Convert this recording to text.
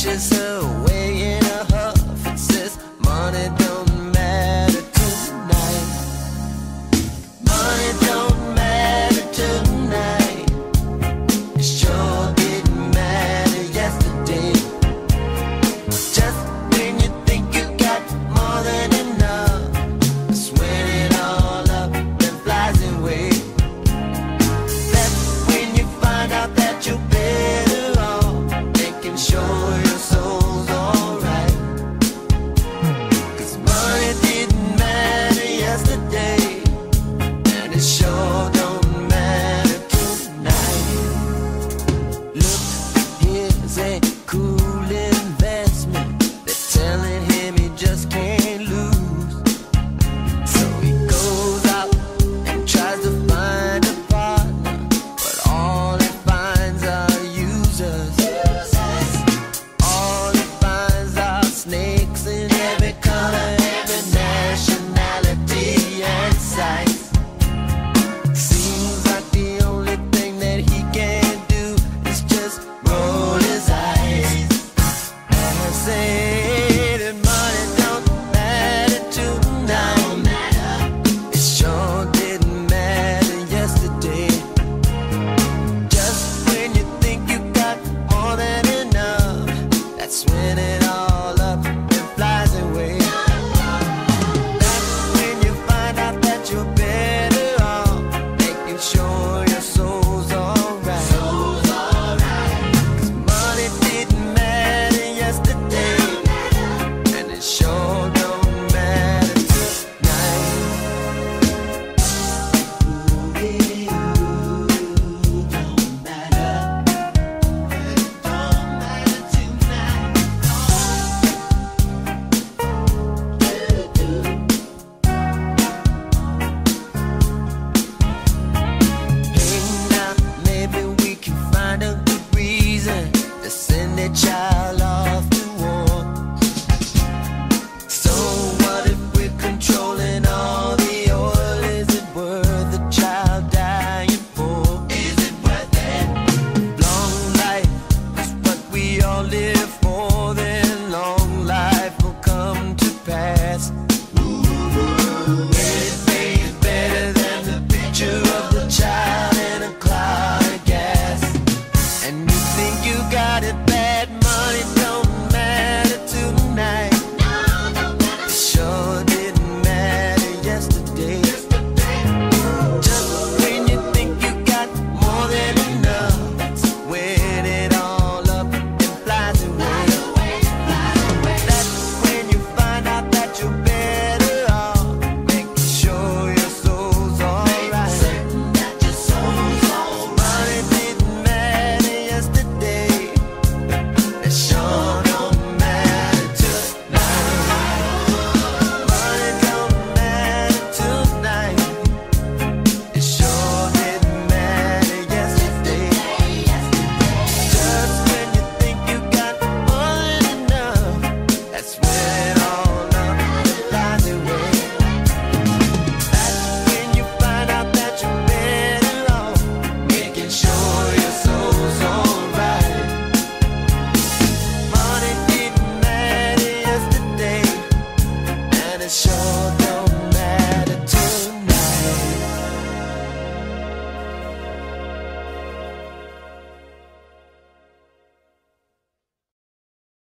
precious